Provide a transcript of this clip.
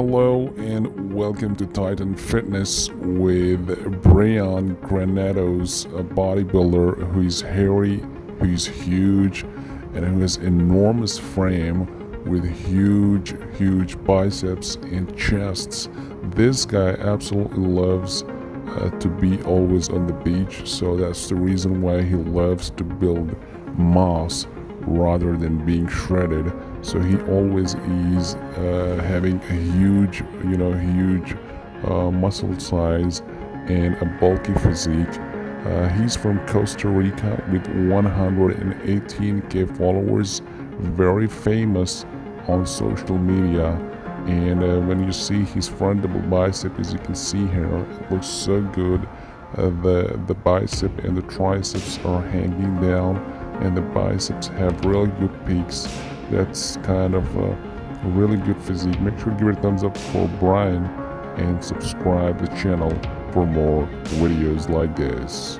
Hello and welcome to Titan Fitness with Bryan Granados, a bodybuilder who is hairy, who is huge, and who has enormous frame with huge, huge biceps and chests. This guy absolutely loves uh, to be always on the beach, so that's the reason why he loves to build mass rather than being shredded. So he always is uh, having a huge, you know, huge uh, muscle size and a bulky physique. Uh, he's from Costa Rica with 118k followers, very famous on social media. And uh, when you see his front double bicep, as you can see here, it looks so good. Uh, the the bicep and the triceps are hanging down and the biceps have really good peaks. That's kind of a really good physique. Make sure to give it a thumbs up for Bryan and subscribe the channel for more videos like this.